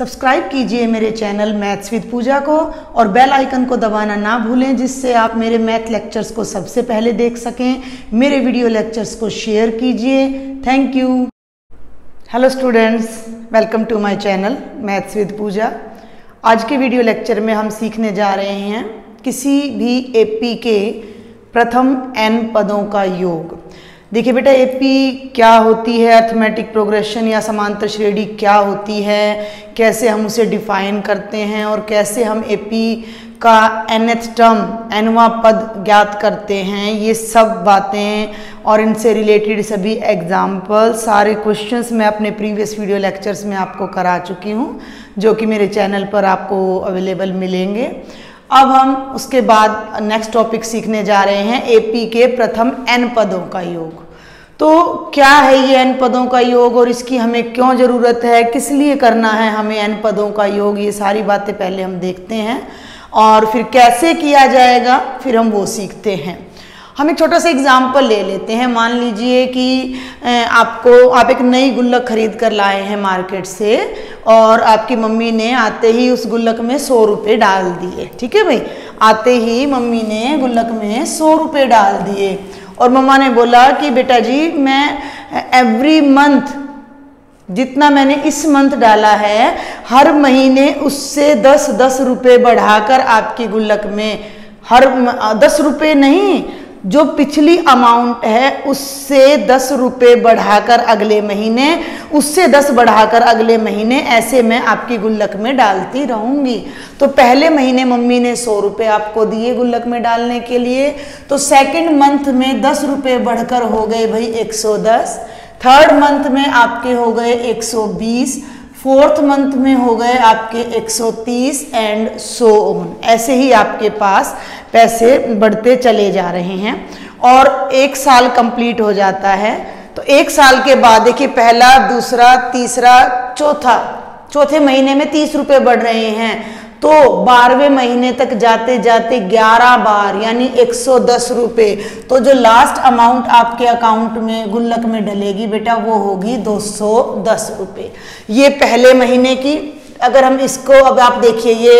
Subscribe कीजिए मेरे channel maths with पूजा को और बेल आइकन को दबाना ना भूलें, जिससे आप मेरे मैथ लेक्चर्स को सबसे पहले देख सकें। मेरे वीडियो लेक्चर्स को शेयर कीजिए। Thank you hello students welcome to my channel maths with Pooja. आज के वीडियो लेक्चर में हम सीखने जा रहे हैं किसी भी एपी के प्रथम एन पदों का योग। देखिए बेटा एपी क्या होती है? अर्थमेटिक प्रोग्रेशन या समांतर श्रेणी क्या होती है? कैसे हम उसे डिफाइन करते हैं? और कैसे हम एपी का एनएथ टर्म एनवा पद ज्ञात करते हैं? ये सब बातें और इनसे रिलेटेड सभी एग्ज़ाम्पल सारे क्वेश्चंस मैं अपने प्रीवियस वीडियो लेक्चर्स में आपको करा चुकी हूँ, जो कि मेरे चैनल पर आपको अवेलेबल मिलेंगे। अब हम उसके बाद नेक्स्ट टॉपिक सीखने जा रहे हैं एपी के प्रथम एन पदों का योग। तो क्या है ये एन पदों का योग और इसकी हमें क्यों ज़रूरत है? किस लिए करना है हमें एन पदों का योग? ये सारी बातें पहले हम देखते हैं। और फिर कैसे किया जाएगा? फिर हम वो सीखते हैं। हम एक छोटा सा एग्ज़ाम्पल ले लेते हैं। मान लीजिए कि आपको, आप एक नई गुल्लक खरीद कर लाए हैं मार्केट से और आपकी मम्मी ने आते ही उस गुल्लक में सौ रुपये डाल दिए। ठीक है भाई? आते ही मम्मी ने गुल्लक में सौ रुपये डाल दिए। और मम्मा ने बोला कि बेटा जी, मैं एवरी मंथ जितना मैंने इस मंथ डाला है, हर महीने उससे दस दस रुपये बढ़ाकर आपकी गुल्लक में, हर दस रुपये नहीं जो पिछली अमाउंट है, उससे दस रुपये बढ़ाकर अगले महीने, उससे दस बढ़ाकर अगले महीने ऐसे मैं आपकी गुल्लक में डालती रहूँगी। तो पहले महीने मम्मी ने सौ रुपये आपको दिए गुल्लक में डालने के लिए तो सेकंड मंथ में दस रुपये बढ़कर हो गए भाई एक सौ दस थर्ड मंथ में आपके हो गए एक सौ बीस फोर्थ मंथ में हो गए आपके 130 एंड सो ओन ऐसे ही आपके पास पैसे बढ़ते चले जा रहे हैं और एक साल कंप्लीट हो जाता है। तो एक साल के बाद देखिए, पहला, दूसरा, तीसरा, चौथा, चौथे महीने में तीस रुपये बढ़ रहे हैं। तो बारहवें महीने तक जाते जाते 11 बार, यानी 110 रुपए। तो जो लास्ट अमाउंट आपके अकाउंट में, गुल्लक में डलेगी बेटा, वो होगी 210 रुपए। ये पहले महीने की, अगर हम इसको, अब आप देखिए, ये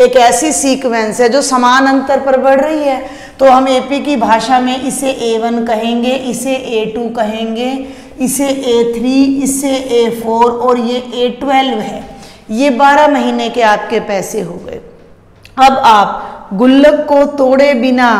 एक ऐसी सीक्वेंस है जो समान अंतर पर बढ़ रही है। तो हम एपी की भाषा में इसे ए वन कहेंगे, इसे ए टू कहेंगे, इसे ए थ्री इसे ए फोर और ये ए ट्वेल्व है। ये बारह महीने के आपके पैसे हो गए। अब आप गुल्लक को तोड़े बिना,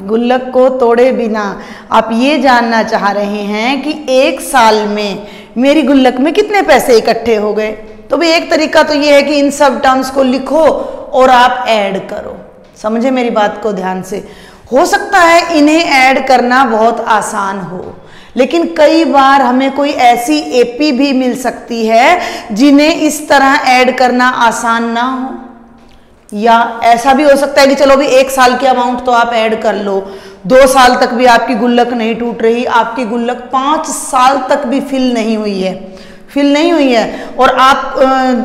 गुल्लक को तोड़े बिना आप ये जानना चाह रहे हैं कि एक साल में मेरी गुल्लक में कितने पैसे इकट्ठे हो गए? तो भाई एक तरीका तो ये है कि इन सब टर्म्स को लिखो और आप ऐड करो। समझे मेरी बात को ध्यान से? हो सकता है इन्हें ऐड करना बहुत आसान हो। लेकिन कई बार हमें कोई ऐसी एपी भी मिल सकती है जिन्हें इस तरह ऐड करना आसान ना हो। या ऐसा भी हो सकता है कि चलो भी एक साल की अमाउंट तो आप ऐड कर लो, दो साल तक भी आपकी गुल्लक नहीं टूट रही, आपकी गुल्लक पाँच साल तक भी फिल नहीं हुई है। फिल नहीं हुई है और आप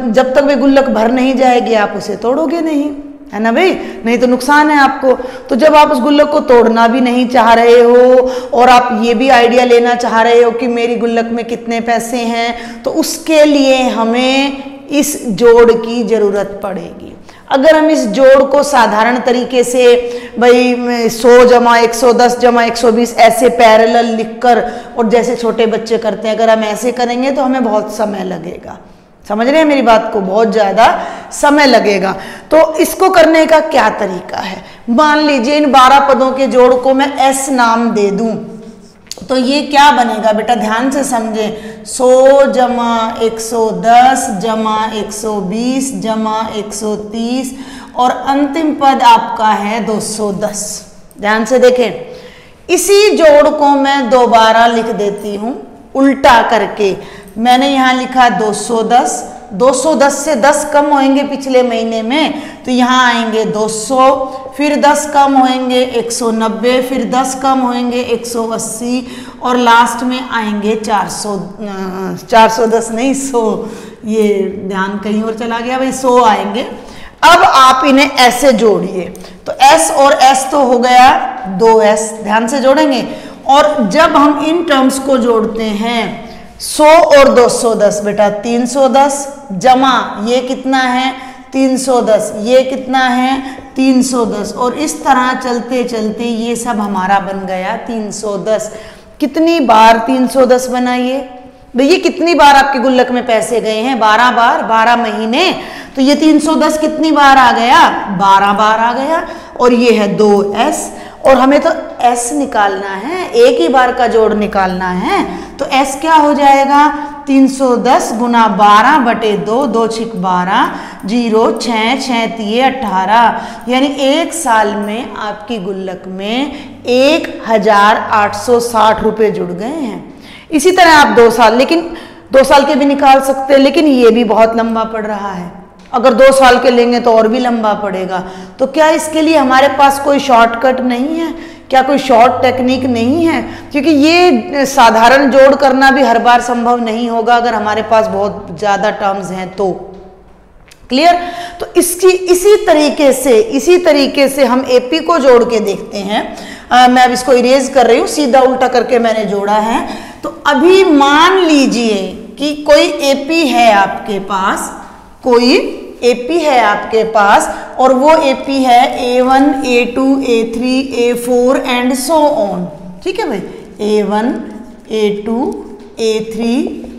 जब तक भी गुल्लक भर नहीं जाएगी, आप उसे तोड़ोगे नहीं। है ना भाई? नहीं तो नुकसान है आपको। तो जब आप उस गुल्लक को तोड़ना भी नहीं चाह रहे हो और आप ये भी आइडिया लेना चाह रहे हो कि मेरी गुल्लक में कितने पैसे हैं तो उसके लिए हमें इस जोड़ की ज़रूरत पड़ेगी। अगर हम इस जोड़ को साधारण तरीके से, भाई, सौ जमा, एक सौ दस जमा, एक सौ बीस ऐसे पैरेलल लिखकर, और जैसे छोटे बच्चे करते हैं, अगर हम ऐसे करेंगे तो हमें बहुत समय लगेगा। समझ रहे हैं मेरी बात को? बहुत ज़्यादा समय लगेगा। तो इसको करने का क्या तरीका है? मान लीजिए इन बारह पदों के जोड़ को मैं एस नाम दे दूँ। तो ये क्या बनेगा बेटा? ध्यान से समझे। 100 जमा 110 जमा 120 जमा 130 और अंतिम पद आपका है 210 ध्यान से देखें। इसी जोड़ को मैं दोबारा लिख देती हूँ, उल्टा करके। मैंने यहाँ लिखा 210 210 से 10 कम होंगे पिछले महीने में तो यहाँ आएँगे 200 फिर 10 कम होंगे 190 फिर 10 कम होंगे 180 और लास्ट में आएँगे 400 410 नहीं 100 ये ध्यान कहीं और चला गया, भाई 100 आएँगे। अब आप इन्हें ऐसे जोड़िए। तो S और S तो हो गया दो S, ध्यान से जोड़ेंगे। और जब हम इन टर्म्स को जोड़ते हैं 100 और 210 बेटा 310 जमा ये कितना है? 310 ये कितना है? 310 और इस तरह चलते चलते ये सब हमारा बन गया 310 कितनी बार 310 बनाइए? भैया कितनी बार आपके गुल्लक में पैसे गए हैं? 12 बार 12 महीने। तो ये 310 कितनी बार आ गया? 12 बार आ गया। और ये है दो एस। और हमें तो एस निकालना है, एक ही बार का जोड़ निकालना है तो एस क्या हो जाएगा? 310 गुना बारह बटे दो दो छिक बारह, ज़ीरो छः छः तीय अट्ठारह यानी एक साल में आपकी गुल्लक में एक हज़ार आठ सौ साठ रुपये जुड़ गए हैं। इसी तरह आप दो साल, लेकिन दो साल के भी निकाल सकते हैं, लेकिन ये भी बहुत लंबा पड़ रहा है। अगर दो साल के लेंगे तो और भी लंबा पड़ेगा। तो क्या इसके लिए हमारे पास कोई शॉर्टकट नहीं है? क्या कोई शॉर्ट टेक्निक नहीं है? क्योंकि ये साधारण जोड़ करना भी हर बार संभव नहीं होगा अगर हमारे पास बहुत ज़्यादा टर्म्स हैं तो। क्लियर तो इसकी इसी तरीके से इसी तरीके से हम एपी को जोड़ के देखते हैं। आ, मैं अब इसको इरेज कर रही हूँ सीधा उल्टा करके मैंने जोड़ा है। तो अभी मान लीजिए कि कोई एपी है आपके पास कोई एपी है आपके पास और वो एपी है A one A two A three A four and so on ठीक है भाई? A one A two A three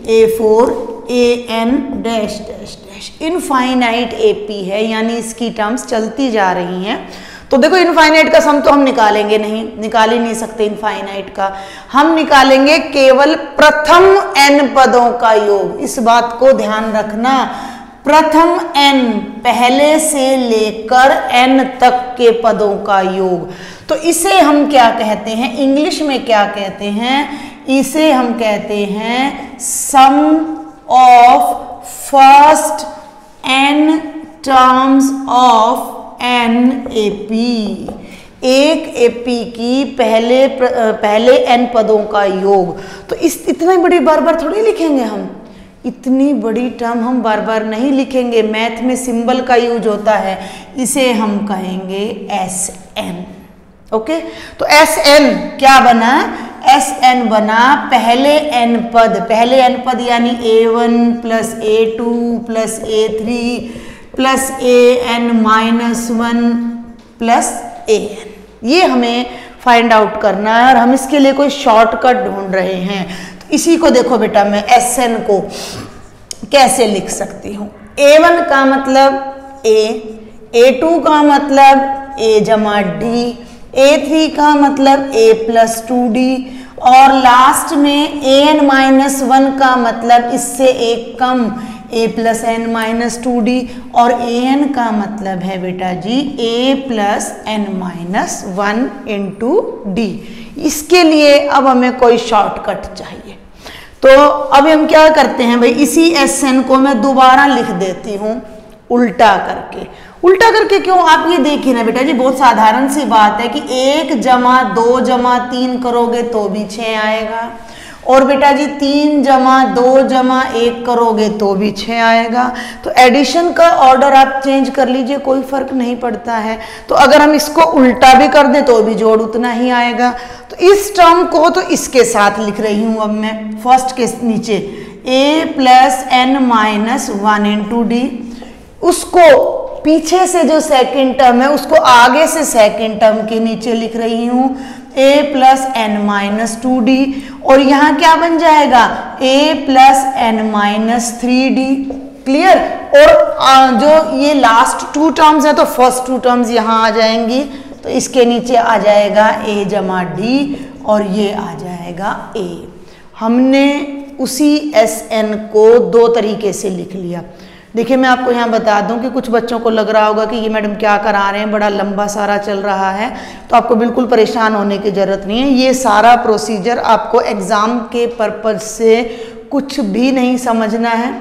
A four A N dash dash dash infinite AP है, यानी इसकी टर्म्स चलती जा रही हैं। तो देखो इनफाइनाइट का सम तो हम निकालेंगे नहीं, निकाल ही नहीं सकते इनफाइनाइट का। हम निकालेंगे केवल प्रथम एन पदों का योग। इस बात को ध्यान रखना। प्रथम एन पहले से लेकर एन तक के पदों का योग। तो इसे हम क्या कहते हैं? इंग्लिश में क्या कहते हैं? इसे हम कहते हैं sum of first N terms of an A P एक एपी की पहले पहले एन पदों का योग। तो इस इतनी बड़ी बार बार थोड़ी लिखेंगे हम? इतनी बड़ी टर्म हम बार बार नहीं लिखेंगे। मैथ में सिंबल का यूज़ होता है। इसे हम कहेंगे एस एन ओके तो एस एन क्या बना? एस एन बना पहले एन पद। पहले एन पद यानी A one plus A two plus A three plus A N minus one plus A N ये हमें फाइंड आउट करना है और हम इसके लिए कोई शॉर्टकट ढूंढ रहे हैं। इसी को देखो बेटा मैं एस एन को। कैसे लिख सकती हूँ? ए वन का मतलब ए ए टू का मतलब ए जमा डी ए थ्री का मतलब ए प्लस टू डी और लास्ट में ए एन माइनस वन का मतलब इससे एक कम A plus N minus two D और ए एन का मतलब है बेटा जी A plus N minus one into D इसके लिए अब हमें कोई शॉर्टकट चाहिए। तो अब हम क्या करते हैं भाई, इसी एस एन को मैं दोबारा लिख देती हूँ, उल्टा करके। उल्टा करके क्यों आप ये देखिए ना बेटा? जी, बहुत साधारण सी बात है कि एक जमा दो जमा तीन करोगे तो भी छः आएगा। और बेटा जी, तीन जमा दो जमा एक करोगे तो भी छः आएगा। तो एडिशन का ऑर्डर आप चेंज कर लीजिए, कोई फ़र्क नहीं पड़ता है। तो अगर हम इसको उल्टा भी कर दें तो भी जोड़ उतना ही आएगा। तो इस टर्म को तो इसके साथ लिख रही हूँ अब मैं। फ़र्स्ट के नीचे A plus N minus one into D उसको पीछे से जो सेकेंड टर्म है, उसको आगे से सेकेंड टर्म के नीचे लिख रही हूँ। A plus N minus two D और यहाँ क्या बन जाएगा? A plus N minus three D clear और जो ये लास्ट टू टर्म्स है तो फ़र्स्ट टू टर्म्स यहाँ आ जाएँगी। तो इसके नीचे आ जाएगा ए जमा डी और ये आ जाएगा ए हमने उसी एस एन को दो तरीके से लिख लिया। देखिए, मैं आपको यहाँ बता दूँ कि कुछ बच्चों को लग रहा होगा कि ये मैडम क्या करा रहे हैं, बड़ा लंबा सारा चल रहा है तो आपको बिल्कुल परेशान होने की ज़रूरत नहीं है। ये सारा प्रोसीजर आपको एग्ज़ाम के पर्पज़ से कुछ भी नहीं समझना है।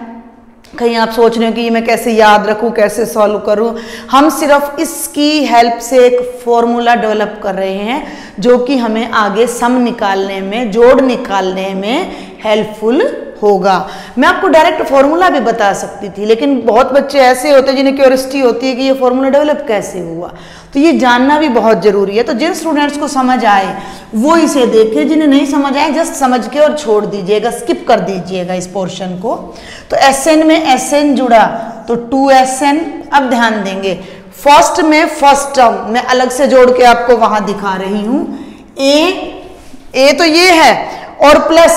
कहीं आप सोच रहे हो कि ये मैं कैसे याद रखूँ, कैसे सॉल्व करूँ? हम सिर्फ़ इसकी हेल्प से एक फॉर्मूला डेवलप कर रहे हैं, जो कि हमें आगे सम निकालने में, जोड़ निकालने में हेल्पफुल होगा। मैं आपको डायरेक्ट फॉर्मूला भी बता सकती थी, लेकिन बहुत बच्चे ऐसे होते हैं जिन्हें क्योरिस्टी होती है कि ये फॉर्मूला डेवलप कैसे हुआ। तो ये जानना भी बहुत ज़रूरी है। तो जिन स्टूडेंट्स को समझ आए, वो इसे देखे। जिन्हें नहीं समझ आए जस्ट समझ के और छोड़ दीजिएगा स्किप कर दीजिएगा इस पोर्शन को। तो एस में एस जुड़ा तो टू एस अब ध्यान देंगे। फ़र्स्ट में फ़र्स्ट टर्म मैं अलग से जोड़ के आपको वहाँ दिखा रही हूँ। ए ए तो ये है, और plus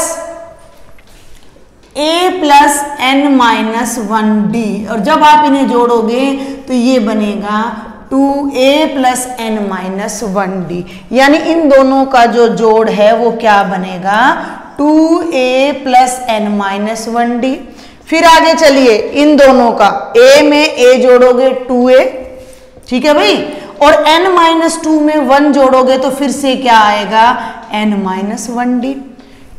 A plus N minus one D और जब आप इन्हें जोड़ोगे तो ये बनेगा two A plus N minus one D यानी इन दोनों का जो जोड़ है, वो क्या बनेगा? Two A plus N minus one D फिर आगे चलिए, इन दोनों का ए में ए जोड़ोगे टू ए ठीक है भाई? और n माइनस टू में वन जोड़ोगे तो फिर से क्या आएगा? N माइनस वन डी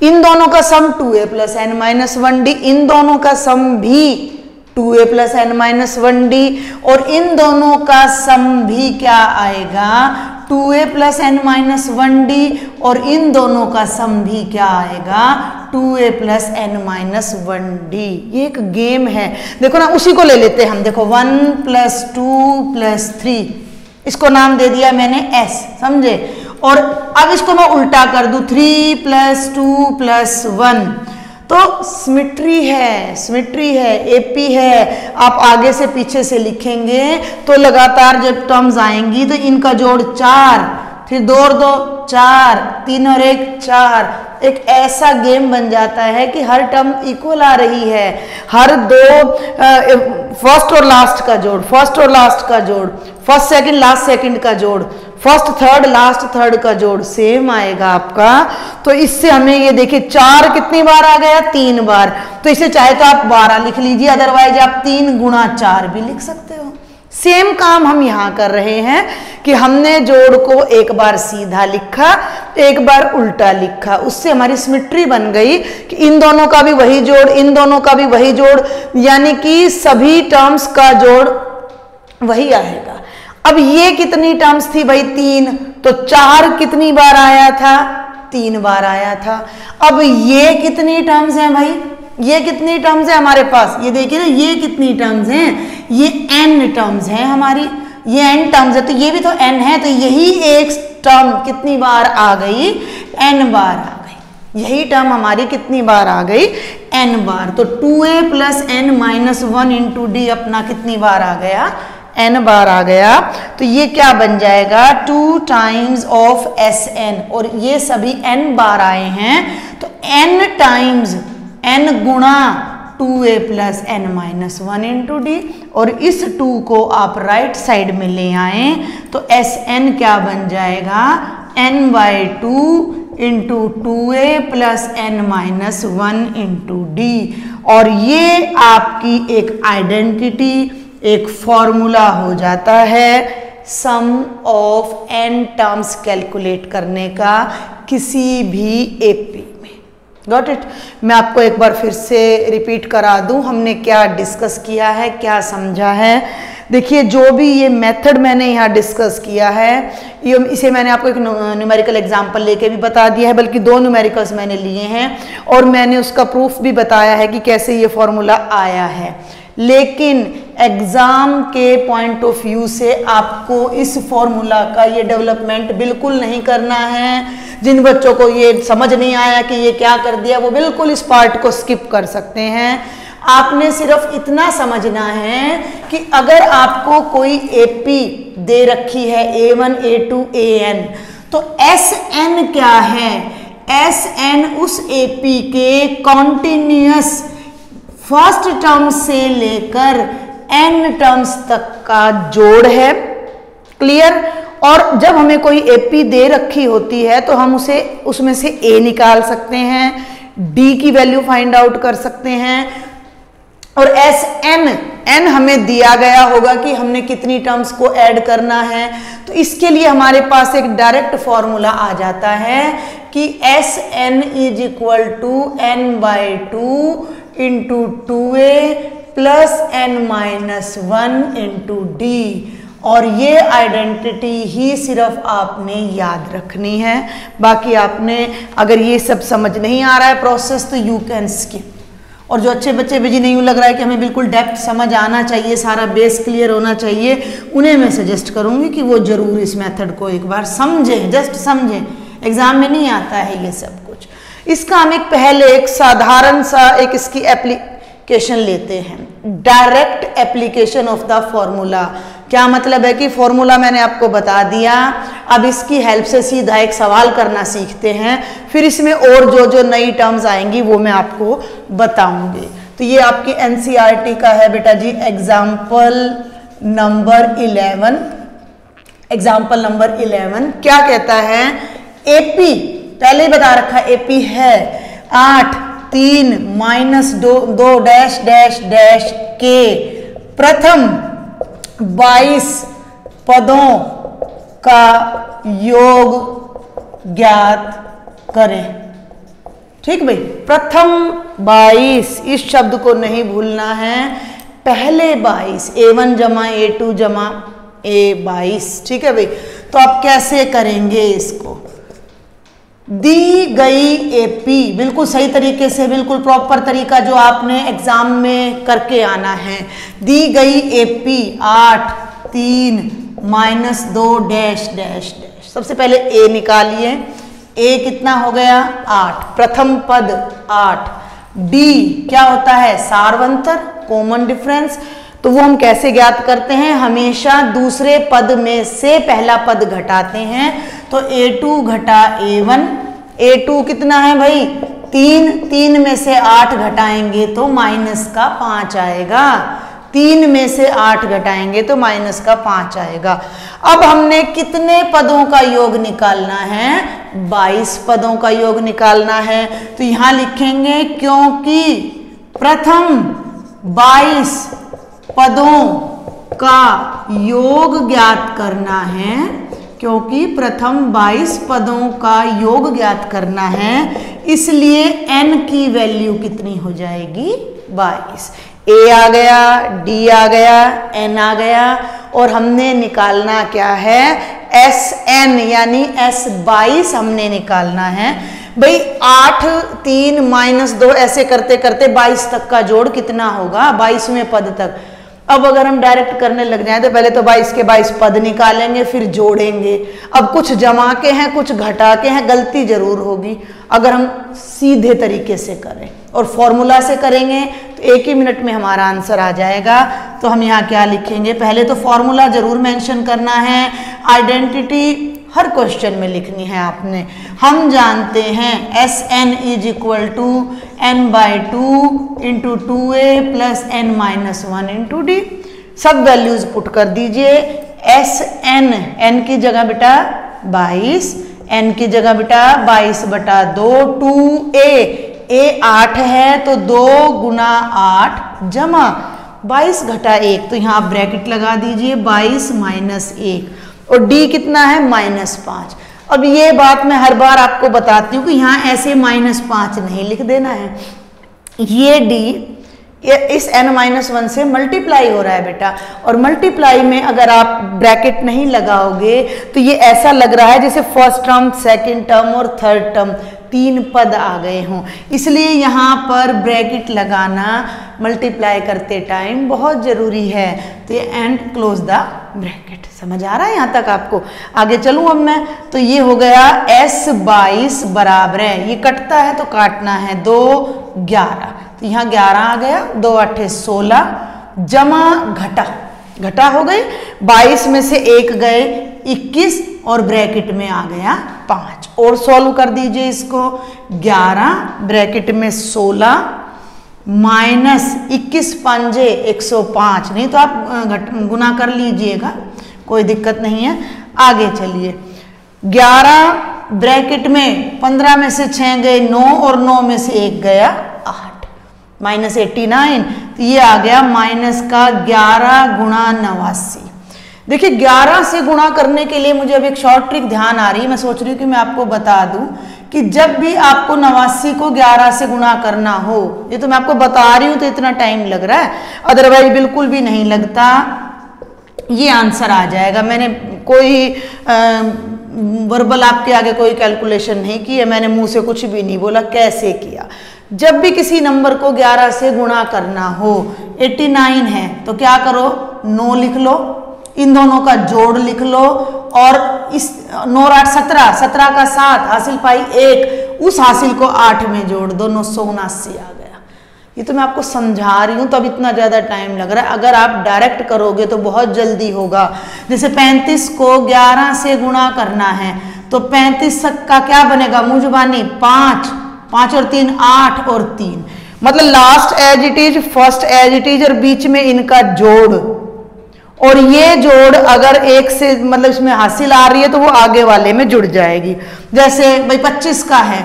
इन दोनों का sum two A plus N minus one D इन दोनों का सम भी two A plus N minus one D और इन दोनों का सम भी क्या आएगा? Two A plus N minus one D और इन दोनों का सम भी क्या आएगा? Two A plus N minus one D ये एक गेम है। देखो ना, उसी को ले लेते हैं हम। देखो one plus two plus three इसको नाम दे दिया मैंने एस समझे? और अब इसको मैं उल्टा कर दू three plus two plus one तो सिमिट्री है सिमिट्री है एपी है। आप आगे से पीछे से लिखेंगे तो लगातार जब टर्म्स आएँगी तो इनका जोड़ चार फिर दो और दो, चार, तीन और एक, चार। एक ऐसा गेम बन जाता है कि हर टर्म इक्वल आ रही है। हर दो फ़र्स्ट और लास्ट का जोड़ फ़र्स्ट और लास्ट का जोड़ फ़र्स्ट सेकंड लास्ट सेकंड का जोड़ फ़र्स्ट थर्ड लास्ट थर्ड का जोड़ सेम आएगा आपका। तो इससे हमें ये देखिए, चार कितनी बार आ गया? तीन बार। तो इसे चाहे तो आप बारह लिख लीजिए अदरवाइज़ आप तीन गुणा चार भी लिख सकते हो। सेम काम हम यहाँ कर रहे हैं कि हमने जोड़ को एक बार सीधा लिखा, एक बार उल्टा लिखा। उससे हमारी सिमिट्री बन गई कि इन दोनों का भी वही जोड़, इन दोनों का भी वही जोड़, यानी कि सभी टर्म्स का जोड़ वही आएगा। अब ये कितनी टर्म्स थी भाई? तीन। तो चार कितनी बार आया था? तीन बार आया था। अब ये कितनी टर्म्स हैं भाई? ये कितनी टर्म्स है हमारे पास? ये देखिए ना, ये कितनी टर्म्स हैं? ये एन टर्म्स हैं हमारी। ये एन टर्म्स है तो ये भी तो एन है तो यही एक टर्म कितनी बार आ गई? एन बार आ गई। यही टर्म हमारी कितनी बार आ गई? एन बार। तो two A plus N minus one into D अपना कितनी बार आ गया? एन बार आ गया। तो ये क्या बन जाएगा? Two times of S N और ये सभी एन बार आए हैं तो एन टाइम्स एन गुणा two A plus N minus one into D और इस टू को आप राइट साइड में ले आए तो एस एन क्या बन जाएगा? N by two into two A plus N minus one into D और ये आपकी एक आइडेंटिटी एक फॉर्मूला हो जाता है sum of N terms calculate करने का किसी भी एपी गॉट इट मैं आपको एक बार फिर से रिपीट करा दूँ, हमने क्या डिस्कस किया है, क्या समझा है? देखिए, जो भी ये मेथड मैंने यहाँ डिस्कस किया है, ये इसे मैंने आपको एक न्यूमेरिकल एग्जांपल लेके भी बता दिया है, बल्कि दो न्यूमेरिकल्स मैंने लिए हैं, और मैंने उसका प्रूफ भी बताया है कि कैसे ये फॉर्मूला आया है। लेकिन एग्ज़ाम के पॉइंट ऑफ़ व्यू से आपको इस फॉर्मूला का ये डेवलपमेंट बिल्कुल नहीं करना है। जिन बच्चों को ये समझ नहीं आया कि ये क्या कर दिया, वो बिल्कुल इस पार्ट को स्किप कर सकते हैं। आपने सिर्फ़ इतना समझना है कि अगर आपको कोई एपी दे रखी है A one A two A N तो एस एन क्या है? एस एन उस एपी के कॉन्टिन्यूस फ़र्स्ट टर्म से लेकर एन टर्म्स तक का जोड़ है क्लियर और जब हमें कोई एपी दे रखी होती है तो हम उसे, उसमें से ए निकाल सकते हैं डी की वैल्यू फाइंड आउट कर सकते हैं। और एस एन एन हमें दिया गया होगा कि हमने कितनी टर्म्स को ऐड करना है। तो इसके लिए हमारे पास एक डायरेक्ट फॉर्मूला आ जाता है कि S N is equal to N by two into two A plus N minus one into D. और ये आइडेंटिटी ही सिर्फ़ आपने याद रखनी है। बाकी आपने, अगर ये सब समझ नहीं आ रहा है प्रोसेस तो यू कैन स्किप और जो अच्छे बच्चे भी नहीं लग रहा है कि हमें बिल्कुल डेप्थ समझ आना चाहिए, सारा बेस क्लियर होना चाहिए, उन्हें मैं सजेस्ट करूँगी कि वो ज़रूर इस मेथड को एक बार समझें जस्ट समझें। एग्ज़ाम में नहीं आता है ये सब कुछ। इसका हम एक पहले, एक साधारण सा, एक इसकी एप्लीकेशन लेते हैं। Direct application of the formula क्या मतलब है कि फॉर्मूला मैंने आपको बता दिया? अब इसकी हेल्प से सीधा एक सवाल करना सीखते हैं। फिर इसमें और जो जो नई टर्म्स आएँगी, वो मैं आपको बताऊँगी। तो ये आपकी एनसीईआरटी e का है बेटा जी। Example number eleven example number eleven क्या कहता है? एपी पहले ही बता रखा एपी है। आठ। तीन माइनस दो दो डैश डैश डैश के। प्रथम 22 पदों का योग ज्ञात करें। ठीक भाई, प्रथम 22 इस शब्द को नहीं भूलना है। पहले 22 ए वन जमा ए टू जमा ए बाईस। ठीक है भाई तो आप कैसे करेंगे इसको? दी गई एपी बिल्कुल सही तरीके से, बिल्कुल प्रॉपर तरीका जो आपने एग्ज़ाम में करके आना है। दी गई एपी आठ, तीन माइनस दो डैश डैश डैश सबसे पहले ए निकालिए। ए कितना हो गया? आठ। प्रथम पद, आठ। डी क्या होता है? सार्वंतर कॉमन डिफरेंस तो वो हम कैसे ज्ञात करते हैं? हमेशा दूसरे पद में से पहला पद घटाते हैं। तो ए टू घटा ए वन ए टू कितना है भाई? तीन तीन में से आठ घटाएँगे तो माइनस का पाँच आएगा। तीन में से आठ घटाएँगे तो माइनस का पाँच आएगा। अब हमने कितने पदों का योग निकालना है? बाईस पदों का योग निकालना है। तो यहाँ लिखेंगे क्योंकि प्रथम बाईस पदों का योग ज्ञात करना है। क्योंकि प्रथम 22 पदों का योग ज्ञात करना है, इसलिए n की वैल्यू कितनी हो जाएगी? 22 a आ गया, d आ गया, n आ गया, और हमने निकालना क्या है? एस एन यानी एस बाईस हमने निकालना है। भाई, आठ, तीन, माइनस दो, ऐसे करते करते बाईस तक का जोड़ कितना होगा? बाईसवें पद तक। अब अगर हम डायरेक्ट करने लग जाए तो पहले तो 22 के 22 पद निकालेंगे, फिर जोड़ेंगे। अब कुछ जमा के हैं, कुछ घटा के हैं, गलती ज़रूर होगी। अगर हम सीधे तरीके से करें और फॉर्मूला से करेंगे तो एक ही मिनट में हमारा आंसर आ जाएगा। तो हम यहाँ क्या लिखेंगे? पहले तो फॉर्मूला ज़रूर मेंशन करना है। आइडेंटिटी हर क्वेश्चन में लिखनी है आपने। हम जानते हैं S N is equal to N by two into two A plus N minus one into D सब वैल्यूज़ पुट कर दीजिए। एस एन एन की जगह बेटा बाईस एन की जगह बेटा बाईस बटा दो टू ए ए आठ है तो दो गुना आठ जमा। बाईस घटा एक तो यहाँ आप ब्रैकेट लगा दीजिए, बाईस माइनस एक। और डी कितना है? माइनस पाँच। अब ये बात मैं हर बार आपको बताती हूँ कि यहाँ ऐसे माइनस पाँच नहीं लिख देना है। ये डी ये इस एन माइनस वन से मल्टीप्लाई हो रहा है बेटा। और मल्टीप्लाई में अगर आप ब्रैकेट नहीं लगाओगे तो ये ऐसा लग रहा है जैसे फ़र्स्ट टर्म, सेकंड टर्म और थर्ड टर्म। तीन पद आ गए हों। इसलिए यहाँ पर ब्रैकेट लगाना मल्टीप्लाई करते टाइम बहुत ज़रूरी है। तो ये एंड क्लोज द ब्रैकेट समझ आ रहा है यहाँ तक आपको? आगे चलूँ अब मैं। तो ये हो गया एस बाईस बराबर है। ये कटता है तो काटना है। दो ग्यारह। तो यहाँ ग्यारह आ गया। दो अट्ठे सोलह। जमा घटा। घटा हो गई। बाईस में से एक गए। इक्कीस और ब्रैकेट में आ गया पाँच। और सॉल्व कर दीजिए इसको। ग्यारह, ब्रैकेट में सोलह, माइनस इक्कीस पंजे एक सौ पाँच। नहीं तो आप घट, गुना कर लीजिएगा। कोई दिक्कत नहीं है। आगे चलिए। ग्यारह, ब्रैकेट में पंद्रह में से छः गए, नौ और नौ में से एक गया आठ। माइनस एट्टी नाइन तो ये आ गया माइनस का ग्यारह गुणा नवासी। देखिए 11 से गुणा करने के लिए मुझे अब एक शॉर्ट ट्रिक ध्यान आ रही है। मैं सोच रही हूँ कि मैं आपको बता दूँ कि जब भी आपको नवासी को 11 से गुणा करना हो, ये तो मैं आपको बता रही हूँ तो इतना टाइम लग रहा है। अदरवाइज़ बिल्कुल भी नहीं लगता। ये आंसर आ जाएगा। मैंने कोई वर्बल आपके आगे कोई कैलकुलेशन नहीं की है। मैंने मुँह से कुछ भी नहीं बोला। कैसे किया? जब भी किसी नंबर को 11 से गुणा करना हो 89 है तो क्या करो? 9 लिख लो। इन दोनों का जोड़ लिख लो और इस नौ आठ, सत्रह सत्रह का सात, हासिल पाई एक, उस हासिल को आठ में जोड़ दो नौ सौ उनासी आ गया। ये तो मैं आपको समझा रही हूँ तो अब इतना ज़्यादा टाइम लग रहा है। अगर आप डायरेक्ट करोगे तो बहुत जल्दी होगा। जैसे 35 को 11 से गुणा करना है तो 35 का क्या बनेगा? मुझबानी पाँच पाँच और तीन, आठ और तीन। मतलब last as it is first as it is और बीच में इनका जोड़। और ये जोड़ अगर एक से मतलब इसमें हासिल आ रही है तो वो आगे वाले में जुड़ जाएगी। जैसे भाई 25 का है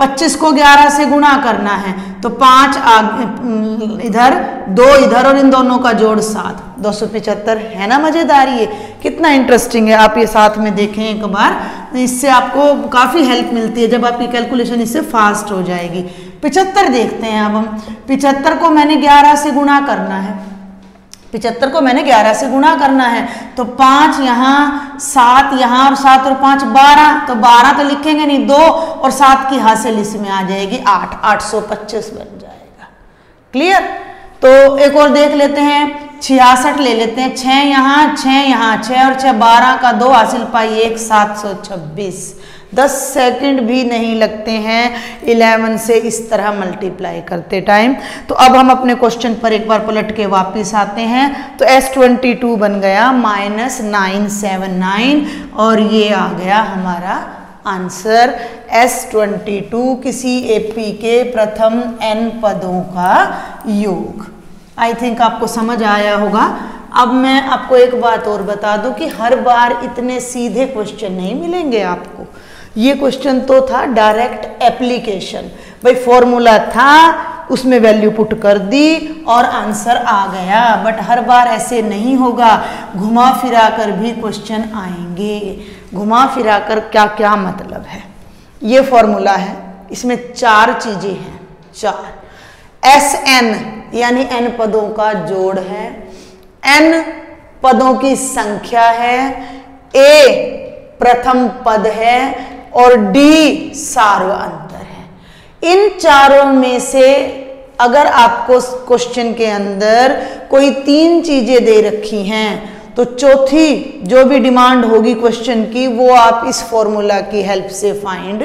25 को 11 से गुणा करना है तो पाँच इधर, दो इधर और इन दोनों का जोड़ सात। दो सौ पिछहत्तर है ना मज़ेदार ये? कितना इंटरेस्टिंग है, आप ये साथ में देखें एक बार। इससे आपको काफ़ी हेल्प मिलती है जब आपकी कैलकुलेशन इससे फास्ट हो जाएगी। पिछहत्तर देखते हैं अब हम। पिछहत्तर को मैंने ग्यारह से गुणा करना है। पिचहत्तर को मैंने ग्यारह से गुणा करना है तो पाँच यहाँ, सात यहाँ और सात और पाँच बारह तो बारह तो लिखेंगे नहीं, दो और सात की हासिल इसमें आ जाएगी आठ आठ सौ पच्चीस बन जाएगा। क्लियर तो एक और देख लेते हैं, छियासठ ले लेते हैं छः यहाँ छः यहाँ छः और छः बारह का दो हासिल पाई एक सात सौ छब्बीस। दस सेकंड भी नहीं लगते हैं। इलेवन से इस तरह मल्टीप्लाई करते टाइम तो अब हम अपने क्वेश्चन पर एक बार पलट के वापस आते हैं। तो एस ट्वेंटी टू बन गया माइनस नाइन सेवन नाइन और ये आ गया हमारा आंसर एस ट्वेंटी टू किसी एपी के प्रथम एन पदों का योग। आई थिंक आपको समझ आया होगा। अब मैं आपको एक बात और बता दूँ कि हर बार इतने सीधे क्वेश्चन नहीं मिलेंगे आपको। ये क्वेश्चन तो था डायरेक्ट एप्लीकेशन भाई फॉर्मूला था, उसमें वैल्यू पुट कर दी और आंसर आ गया। बट हर बार ऐसे नहीं होगा। घुमा फिरा कर भी क्वेश्चन आएँगे। घुमा फिरा कर क्या क्या मतलब है? ये फॉर्मूला है। इसमें चार चीज़ें हैं। चार। एस एन यानी एन पदों का जोड़ है। एन पदों की संख्या है। ए प्रथम पद है। और डी सार्व अंतर है। इन चारों में से अगर आपको क्वेश्चन के अंदर कोई तीन चीज़ें दे रखी हैं तो चौथी जो भी डिमांड होगी क्वेश्चन की, वो आप इस फॉर्मूला की हेल्प से फाइंड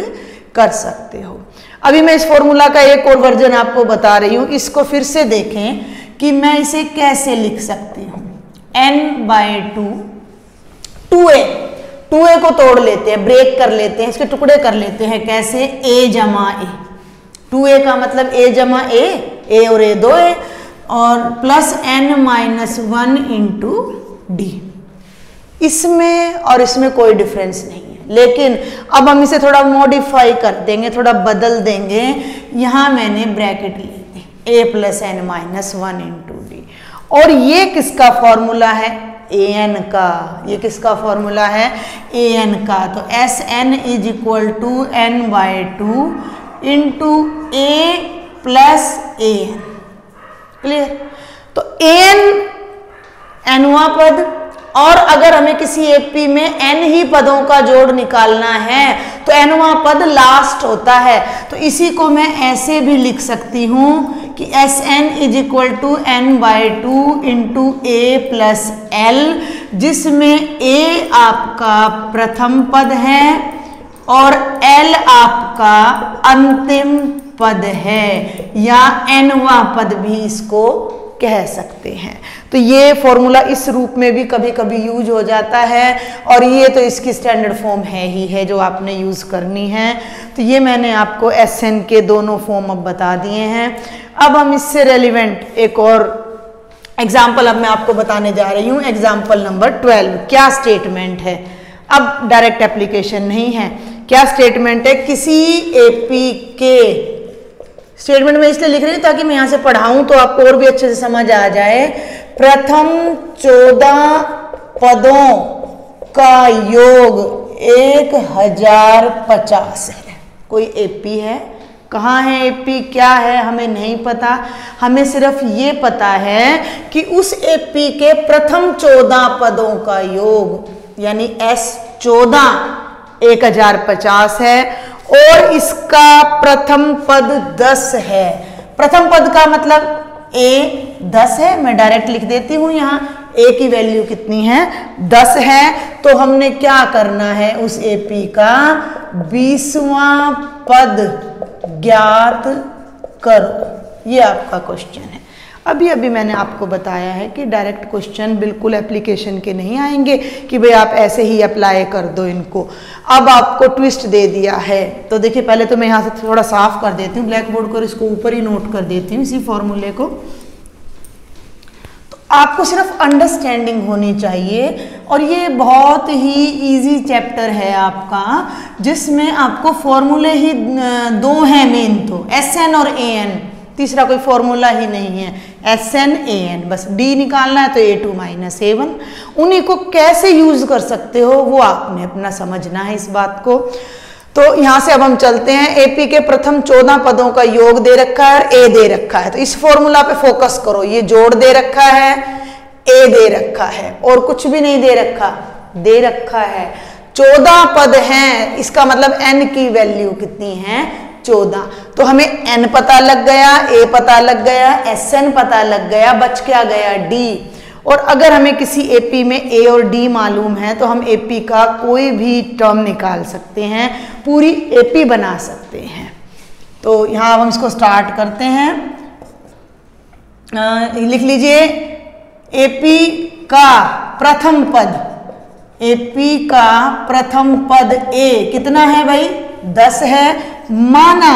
कर सकते हो। अभी मैं इस फॉर्मूला का एक और वर्जन आपको बता रही हूँ, इसको फिर से देखें कि मैं इसे कैसे लिख सकती हूँ। N by two two A two A को तोड़ लेते हैं ब्रेक कर लेते हैं, इसके टुकड़े कर लेते हैं, कैसे? ए जमा ए टू ए का मतलब ए जमा ए ए और ए दो ए और plus N minus one into D इसमें और इसमें कोई डिफरेंस नहीं है। लेकिन अब हम इसे थोड़ा मॉडिफाई कर देंगे, थोड़ा बदल देंगे। यहाँ मैंने bracket Lee A plus N minus one into D और ये किसका फॉर्मूला है? ए एन का। ये किसका फॉर्मूला है? ए एन का। तो S N is equal to N by two into A plus A N clear तो ए एन एनवा पद। और अगर हमें किसी एक पी में एन ही पदों का जोड़ निकालना है तो एनवा पद लास्ट होता है। तो इसी को मैं ऐसे भी लिख सकती हूँ। कि S N is equal to N by two into A plus L, जिसमें ए आपका प्रथम पद है और एल आपका अंतिम पद है, या एनवा पद भी इसको कह सकते हैं। तो ये फॉर्मूला इस रूप में भी कभी कभी यूज़ हो जाता है और ये तो इसकी स्टैंडर्ड फॉर्म है ही है जो आपने यूज़ करनी है। तो ये मैंने आपको एस के दोनों फॉर्म अब बता दिए हैं। अब हम इससे रेलिवेंट एक और एग्ज़ाम्पल अब मैं आपको बताने जा रही हूँ। एग्ज़ाम्पल नंबर ट्वेल्व क्या स्टेटमेंट है? अब डायरेक्ट एप्लीकेशन नहीं है। क्या स्टेटमेंट है? किसी एपी के स्टेटमेंट में इसलिए लिख रही हूँ ताकि मैं यहाँ से पढ़ाऊं तो आपको और भी अच्छे से समझ आ जाए। प्रथम चौदह पदों का योग एक हज़ार पचास है। कोई एपी है? कहाँ है एपी क्या है? हमें नहीं पता। हमें सिर्फ़ ये पता है कि उस एपी के प्रथम चौदह पदों का योग, यानी एस चौदह एक हज़ार पचास है और इसका प्रथम पद दस है। प्रथम पद का मतलब ए दस है। मैं डायरेक्ट लिख देती हूँ यहाँ। ए की वैल्यू कितनी है? दस है। तो हमने क्या करना है उस एपी का? बीसवा पद ज्ञात करो। ये आपका क्वेश्चन है। अभी अभी मैंने आपको बताया है कि डायरेक्ट क्वेश्चन बिल्कुल एप्लीकेशन के नहीं आएँगे कि भाई आप ऐसे ही अप्लाई कर दो इनको। अब आपको ट्विस्ट दे दिया है। तो देखिए, पहले तो मैं यहाँ से थोड़ा साफ़ कर देती हूँ ब्लैक बोर्ड को इसको ऊपर ही नोट कर देती हूँ, इसी फॉर्मूले को। तो आपको सिर्फ़ अंडरस्टैंडिंग होनी चाहिए और ये बहुत ही इजी चैप्टर है आपका, जिसमें आपको फॉर्मूले ही दो हैं मेन तो एस एन और ए एन तीसरा कोई फॉर्मूला ही नहीं है। एस एन ए एन बस डी निकालना है तो A two minus A one उन्हीं को कैसे यूज़ कर सकते हो, वो आपने अपना समझना है इस बात को। तो यहाँ से अब हम चलते हैं। एपी के प्रथम चौदह पदों का योग दे रखा है और ए दे रखा है। तो इस फॉर्मूला पे फोकस करो। ये जोड़ दे रखा है ए दे रखा है और कुछ भी नहीं दे रखा दे रखा है। चौदह पद हैं, इसका मतलब एन की वैल्यू कितनी है? चौदह। तो हमें एन पता लग गया ए पता लग गया एस एन पता लग गया बच क्या गया? डी और अगर हमें किसी एपी में ए और डी मालूम है तो हम एपी का कोई भी टर्म निकाल सकते हैं पूरी एपी बना सकते हैं। तो यहाँ हम इसको स्टार्ट करते हैं। आ, लिख लीजिए एपी का प्रथम पद एपी का प्रथम पद ए कितना है भाई? दस है। माना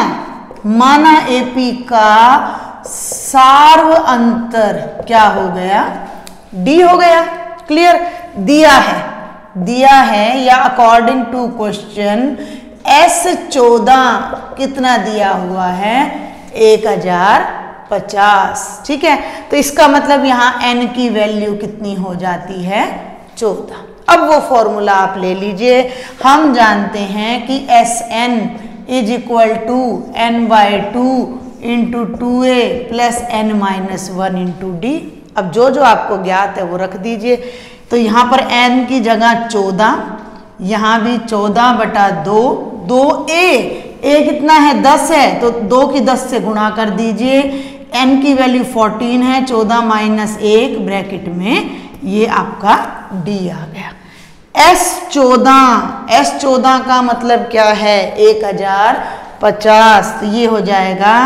माना एपी का सार्व अंतर क्या हो गया? डी हो गया। क्लियर दिया है। दिया है या अकॉर्डिंग टू क्वेश्चन एस चौदह कितना दिया हुआ है? एक हज़ार पचास। ठीक है? तो इसका मतलब यहाँ एन की वैल्यू कितनी हो जाती है? चौदह। अब वो फॉर्मूला आप ले लीजिए। हम जानते हैं कि S N is equal to N by two into two A plus N minus one into D अब जो जो आपको ज्ञात है वो रख दीजिए। तो यहाँ पर एन की जगह चौदह, यहाँ भी चौदह बटा दो दो ए ए कितना है? दस है। तो दो की दस से गुणा कर दीजिए। एन की वैल्यू फोर्टीन है, चौदह माइनस एक ब्रैकेट में ये आपका डी आ गया। एस चौदह एस चौदह का मतलब क्या है? एक हज़ार पचास तो ये हो जाएगा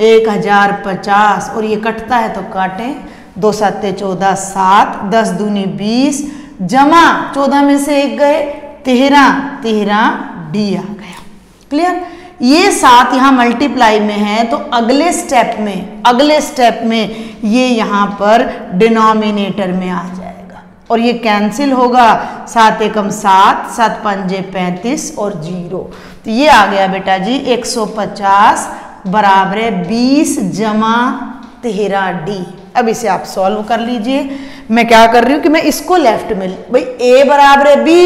एक हज़ार पचास। और ये कटता है तो काटे दो सत्ते चौदह सात, दस दूनी बीस, जमा चौदह में से एक गए, तेरह तेरह डी आ गया। क्लियर ये सात यहाँ मल्टीप्लाई में है तो अगले स्टेप में, अगले स्टेप में ये यहाँ पर डिनोमिनेटर में आ जाए और ये कैंसिल होगा सात एकम सात सात पंजे पैंतीस और ज़ीरो। तो ये आ गया बेटा जी 150 बराबर है बीस जमा तेरह डी। अब इसे आप सॉल्व कर लीजिए। मैं क्या कर रही हूँ कि मैं इसको लेफ़्ट में भाई ए बराबर है बी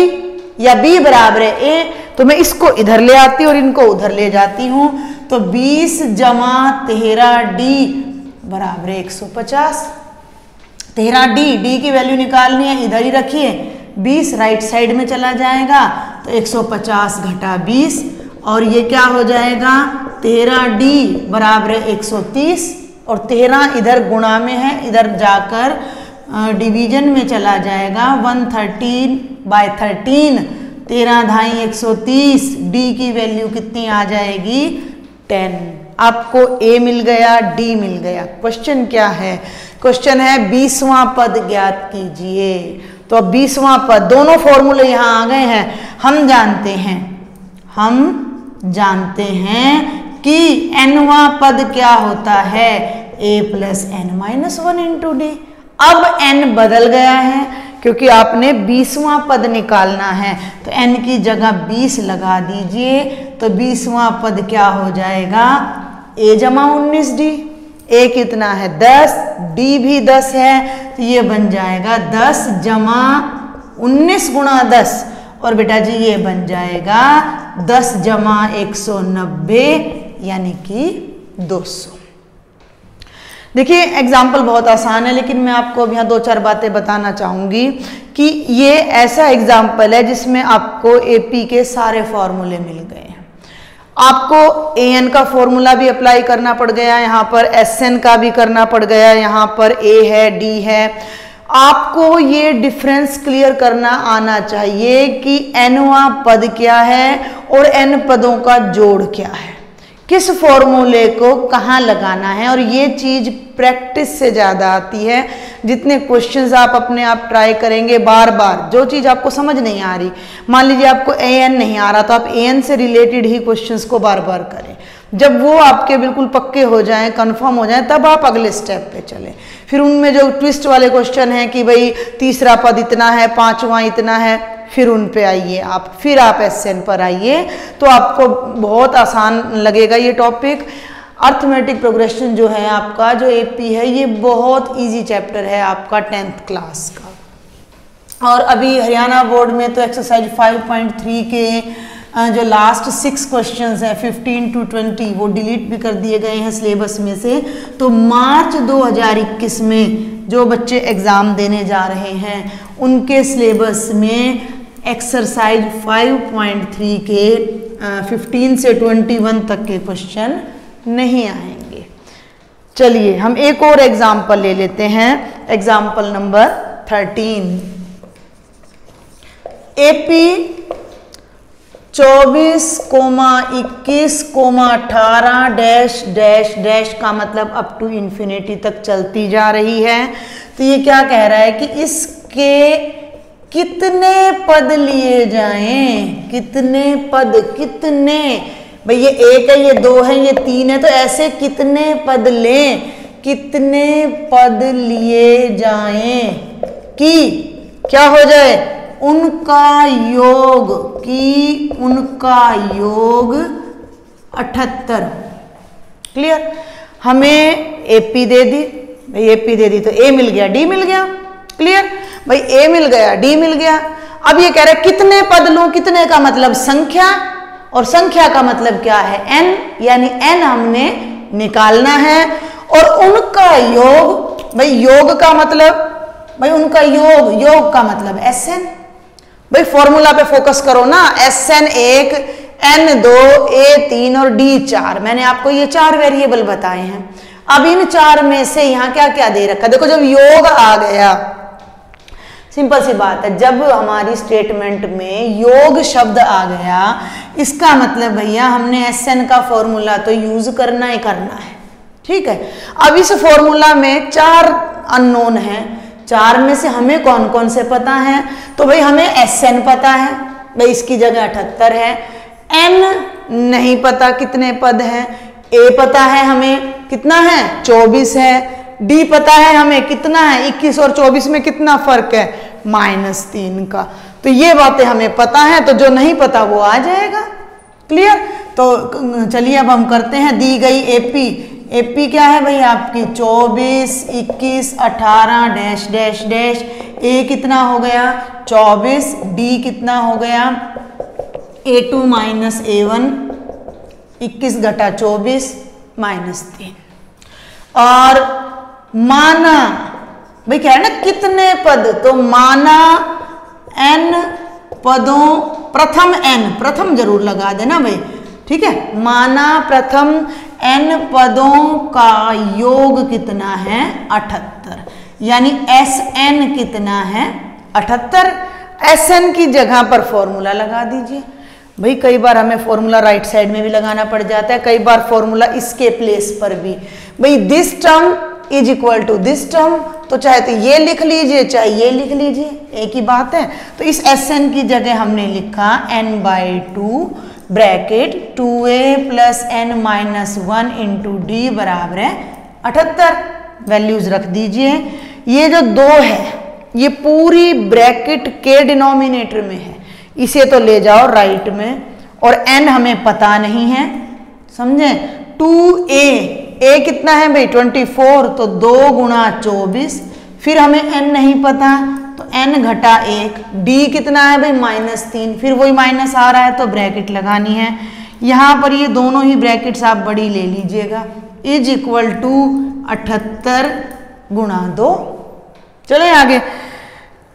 या बी बराबर है ए तो मैं इसको इधर ले आती हूँ और इनको उधर ले जाती हूँ। तो 20 जमा तेरह डी बराबर है 150 तेरह डी डी की वैल्यू निकालनी है, इधर ही रखिए। 20 राइट साइड में चला जाएगा तो 150 घटा 20 और ये क्या हो जाएगा? तेरह डी बराबर है 130 और तेरह इधर गुणा में है, इधर जाकर डिवीज़न में चला जाएगा 113 थर्टीन बाय थर्टीन तेरह ढाई एक सौ तीस डी की वैल्यू कितनी आ जाएगी? टेन। आपको ए मिल गया डी मिल गया। क्वेश्चन क्या है? क्वेश्चन है, बीसवां पद ज्ञात कीजिए। तो अब बीसवां पद, दोनों फॉर्मूले यहाँ आ गए हैं। हम जानते हैं, हम जानते हैं कि एनवा पद क्या होता है? A plus N minus one into D अब एन बदल गया है, क्योंकि आपने बीसवां पद निकालना है। तो एन की जगह बीस लगा दीजिए तो बीसवां पद क्या हो जाएगा? ए जमा उन्नीस डी ए कितना है दस डी भी दस है तो ये बन जाएगा दस जमा उन्नीस गुणा दस। और बेटा जी, ये बन जाएगा दस जमा एक सौ नब्बे, यानी कि दो सौ। देखिए एग्ज़ाम्पल बहुत आसान है, लेकिन मैं आपको अब यहाँ दो चार बातें बताना चाहूँगी कि ये ऐसा एग्ज़ाम्पल है जिसमें आपको एपी के सारे फॉर्मूले मिल गए। आपको ए एन का फॉर्मूला भी अप्लाई करना पड़ गया, यहाँ पर एस एन का भी करना पड़ गया, यहाँ पर ए है डी है। आपको ये डिफरेंस क्लियर करना आना चाहिए कि एनवा पद क्या है और एन पदों का जोड़ क्या है। किस फॉर्मूले को कहाँ लगाना है? और ये चीज़ प्रैक्टिस से ज़्यादा आती है। जितने क्वेश्चंस आप अपने आप ट्राई करेंगे बार बार जो चीज़ आपको समझ नहीं आ रही। मान लीजिए आपको ए एन नहीं आ रहा तो आप ए एन से रिलेटेड ही क्वेश्चंस को बार बार करें। जब वो आपके बिल्कुल पक्के हो जाएँ कंफर्म हो जाएँ, तब आप अगले स्टेप पे चलें। फिर उनमें जो ट्विस्ट वाले क्वेश्चन हैं कि भाई तीसरा पद इतना है, पांचवा इतना है फिर उन पे आइए आप, फिर आप एस एन पर आइए। तो आपको बहुत आसान लगेगा ये टॉपिक अर्थमेटिक प्रोग्रेशन जो है आपका, जो एपी है, ये बहुत इजी चैप्टर है आपका टेंथ क्लास का। और अभी हरियाणा बोर्ड में तो एक्सरसाइज 5.3 के जो लास्ट सिक्स क्वेश्चंस हैं 15 टू 20 वो डिलीट भी कर दिए गए हैं सिलेबस में से। तो मार्च 2021 में जो बच्चे एग्ज़ाम देने जा रहे हैं, उनके सिलेबस में एक्सरसाइज 5.3 के 15 से 21 तक के क्वेश्चन नहीं आएँगे। चलिए, हम एक और एग्ज़ाम्पल ले लेते हैं। एग्ज़ाम्पल नंबर 13 एपी चौबीस कोमा इक्कीस कोमा अठारह डैश डैश डैश का मतलब अप टू इन्फिनिटी तक चलती जा रही है। तो ये क्या कह रहा है कि इसके कितने पद लिए जाएँ? कितने पद, कितने? भाई ये एक है, ये दो है, ये तीन है तो ऐसे कितने पद लें? कितने पद लिए जाएँ कि क्या हो जाए? उनका योग की उनका योग अठहत्तर। क्लियर हमें एपी दे दी। एपी दे दी तो ए मिल गया डी मिल गया। क्लियर भाई ए मिल गया डी मिल गया। अब ये कह रहे कितने पद लू कितने का मतलब संख्या? और संख्या का मतलब क्या है? एन यानी एन हमने निकालना है। और उनका योग, भाई, योग का मतलब भाई, उनका योग योग का मतलब एस एन भाई फॉर्मूला पे फोकस करो ना। एस एन एक एन दो ए तीन और डी चार। मैंने आपको ये चार वेरिएबल बताए हैं। अब इन चार में से यहाँ क्या क्या दे रखा देखो, जब योग आ गया सिंपल सी बात है, जब हमारी स्टेटमेंट में योग शब्द आ गया, इसका मतलब भैया हमने एस एन का फॉर्मूला तो यूज़ करना ही करना है, ठीक है? अब इस फॉर्मूला में चार अननोन है, चार में से हमें कौन कौन से पता है? तो भाई हमें एस एन पता है, भाई इसकी जगह अठहत्तर है एन नहीं पता कितने पद हैं ए पता है हमें कितना है? चौबीस है डी पता है हमें कितना है? इक्कीस और चौबीस में कितना फ़र्क है? माइनस तीन का। तो ये बातें हमें पता है तो जो नहीं पता वो आ जाएगा। क्लियर? तो चलिए अब हम करते हैं। दी गई एपी एपी क्या है भाई आपकी? 24, 21, 18 डैश डैश डैश। ए कितना हो गया? 24, डी कितना हो गया? A two minus A one. इक्कीस घटा चौबीस माइनस तीन। और माना। भाई क्या है ना, कितने पद? तो माना एन पदों, प्रथम एन, प्रथम ज़रूर लगा देना भाई। ठीक है? माना प्रथम एन पदों का योग कितना है? अठहत्तर। यानी एस एन कितना है? अठहत्तर। एस एन की जगह पर फॉर्मूला लगा दीजिए। भाई कई बार हमें फॉर्मूला राइट साइड में भी लगाना पड़ जाता है, कई बार फॉर्मूला इसके प्लेस पर भी। भाई this term is equal to this term तो चाहे तो ये लिख लीजिए, चाहे ये लिख लीजिए, एक ही बात है। तो इस एस एन की जगह हमने लिखा N by two bracket two A plus N minus one into D बराबर है अठहत्तर। वैल्यूज़ रख दीजिए। ये जो दो है, ये पूरी ब्रैकेट के डिनोमिनेटर में है। इसे तो ले जाओ राइट में। और एन हमें पता नहीं है, समझे? टू ए ए कितना है भाई? ट्वेंटी फोर तो दो गुणा चौबीस। फिर हमें एन नहीं पता तो एन घटा एक। डी कितना है भाई? माइनस तीन। फिर वही माइनस आ रहा है तो ब्रैकेट लगानी है। यहाँ पर ये दोनों ही ब्रैकेट्स आप बड़ी ले लीजिएगा। इज़ इक्वल टू अठहत्तर गुणा दो। चले आगे।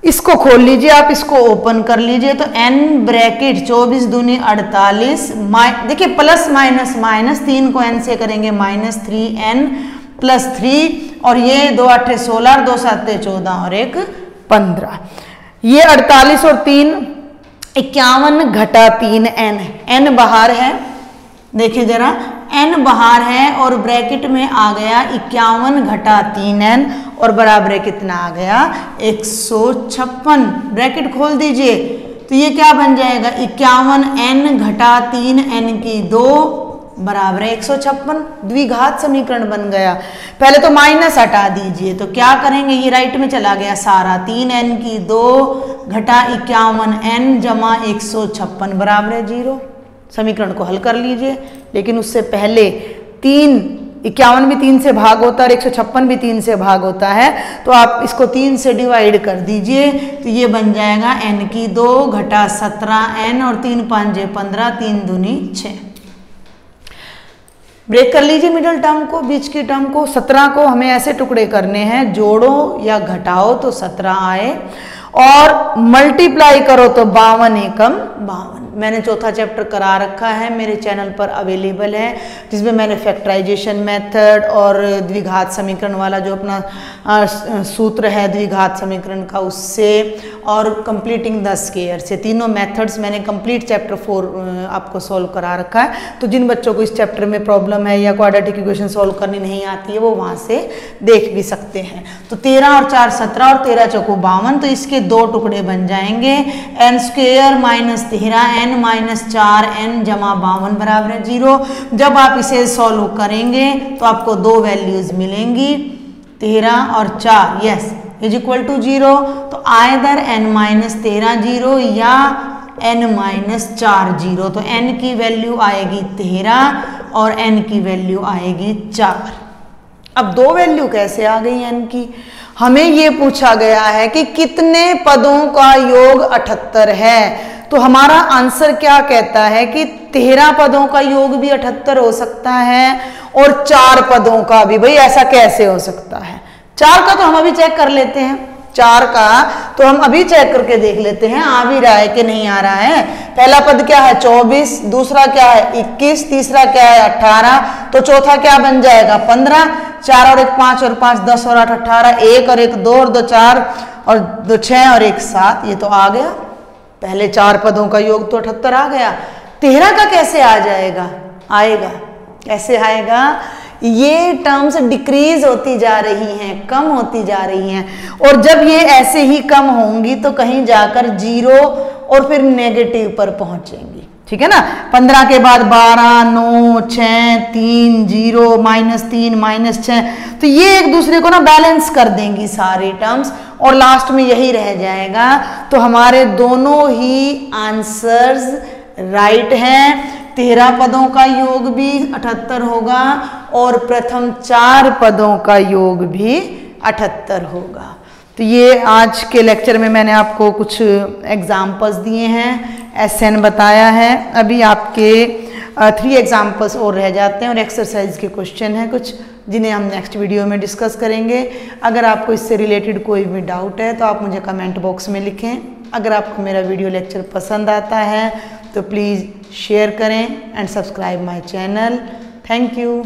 इसको खोल लीजिए, आप इसको ओपन कर लीजिए तो n ब्रैकेट 24 दूनी 48 देखिए प्लस माइनस माइनस तीन को n से करेंगे minus three N plus three और ये दो अठे सोलह, दो सात चौदह, और एक पंद्रह। ये 48 और तीन, इक्यावन घटा तीन एन एन बाहर है। देखिए जरा एन बाहर है और ब्रैकेट में आ गया इक्यावन घटा तीन एन और बराबर कितना आ गया एक सौ छप्पन। ब्रैकेट खोल दीजिए तो ये क्या बन जाएगा? इक्यावन एन घटा तीन एन की दो बराबर है एक सौ छप्पन। द्विघात समीकरण बन गया। पहले तो माइनस हटा दीजिए तो क्या करेंगे? ये राइट में चला गया सारा। तीन एन की दो घटा इक्यावन एन जमा एक सौ छप्पन बराबर है ज़ीरो। समीकरण को हल कर लीजिए। लेकिन उससे पहले तीन, इक्यावन भी तीन से भाग होता है और एक सौ छप्पन भी तीन से भाग होता है। तो आप इसको तीन से डिवाइड कर दीजिए तो ये बन जाएगा एन की दो घटा सत्रह एन और तीन पाँच पंद्रह, तीन दूनी छः ब्रेक कर लीजिए मिडिल टर्म को, बीच की टर्म को। सत्रह को हमें ऐसे टुकड़े करने हैं, जोड़ो या घटाओ तो सत्रह आए। और मल्टीप्लाई करो तो बावन एकम बावन। मैंने चौथा चैप्टर करा रखा है, मेरे चैनल पर अवेलेबल है, जिसमें मैंने फैक्टराइजेशन मेथड और द्विघात समीकरण वाला जो अपना सूत्र है, द्विघात समीकरण का उससे और कंप्लीटिंग द स्केयर से। तीनों मेथड्स मैंने कंप्लीट चैप्टर फोर आपको सॉल्व करा रखा है। तो जिन बच्चों को इस चैप्टर में प्रॉब्लम है या क्वाड्रेटिक इक्वेशन सॉल्व करनी नहीं आती है, वो वहाँ से देख भी सकते हैं। तो तेरह और चार सत्रह और तेरह चौको बावन तो इसके दो टुकड़े बन जाएँगे। एन स्क्वेयर माइनस तेरह एन माइनस चार एन जमा बावन बराबर है ज़ीरो। जब आप इसे सॉल्व करेंगे तो आपको दो वैल्यूज़ मिलेंगी। तेरह और चार yes is equal to zero तो आयदर एन माइनस तेरह ज़ीरो या एन माइनस चार ज़ीरो। तो एन की वैल्यू आएगी तेरह और एन की वैल्यू आएगी चार। अब दो वैल्यू कैसे आ गई एन की? हमें ये पूछा गया है कि कितने पदों का योग अठहत्तर है? तो हमारा आंसर क्या कहता है कि तेरह पदों का योग भी अठहत्तर हो सकता है और चार पदों का भी। भाई, ऐसा कैसे हो सकता है? चार का तो हम अभी चेक कर लेते हैं। चार का तो हम अभी चेक करके देख लेते हैं। आ भी रहा है कि नहीं आ रहा है? पहला पद क्या है? चौबीस। दूसरा क्या है? इक्कीस। तीसरा क्या है? अट्ठारह तो चौथा क्या बन जाएगा? पंद्रह। चार और एक पाँच और पाँच दस और आठ अट्ठारह एक और एक दो और दो चार और दो छह और एक सात। ये तो आ गया। पहले चार पदों का योग तो अठहत्तर आ गया। तेरह का कैसे आ जाएगा? आएगा। कैसे आएगा? ये टर्म्स डिक्रीज होती जा रही हैं, कम होती जा रही हैं। और जब ये ऐसे ही कम होंगी तो कहीं जाकर ज़ीरो और फिर नेगेटिव पर पहुंचेंगी। ठीक है ना? पंद्रह के बाद बारह, नौ छ तीन, ज़ीरो, माइनस तीन, माइनस छ तो ये एक दूसरे को ना बैलेंस कर देंगी सारे टर्म्स और लास्ट में यही रह जाएगा। तो हमारे दोनों ही आंसर्स राइट हैं। तेरह पदों का योग भी अठहत्तर होगा और प्रथम चार पदों का योग भी अठहत्तर होगा। तो ये आज के लेक्चर में मैंने आपको कुछ एग्जाम्पल्स दिए हैं। एस एन बताया है। अभी आपके थ्री एग्जाम्पल्स और रह जाते हैं और एक्सरसाइज के क्वेश्चन हैं कुछ, जिन्हें हम नेक्स्ट वीडियो में डिस्कस करेंगे। अगर आपको इससे रिलेटेड कोई भी डाउट है तो आप मुझे कमेंट बॉक्स में लिखें। अगर आपको मेरा वीडियो लेक्चर पसंद आता है तो प्लीज़ शेयर करें and subscribe my channel thank you